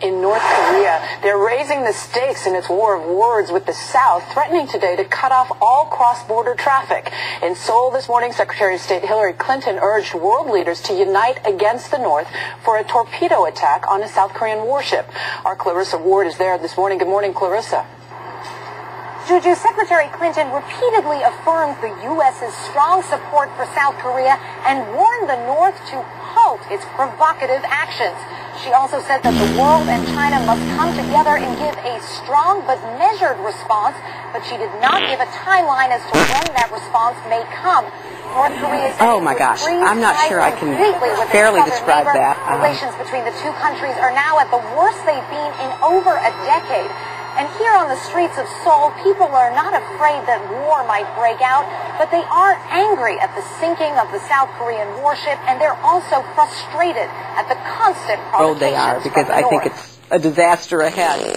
In North Korea, they're raising the stakes in its war of words with the South, threatening today to cut off all cross-border traffic. In Seoul this morning, Secretary of State Hillary Clinton urged world leaders to unite against the North for a torpedo attack on a South Korean warship. Our Clarissa Ward is there this morning. Good morning, Clarissa. Juju, Secretary Clinton repeatedly affirmed the U.S.'s strong support for South Korea and warned the North to halt its provocative actions. She also said that the world and China must come together and give a strong but measured response, but she did not give a timeline as to when that response may come. North Korea Oh my gosh, I'm not sure I can fairly describe neighbor. that. Um, Relations between the two countries are now at the worst they've been in over a decade. And here on the streets of Seoul, people are not afraid that war might break out, but they are angry at the sinking of the South Korean warship, and they're also frustrated at the constant oh, provocations they are because the I think it's a disaster ahead.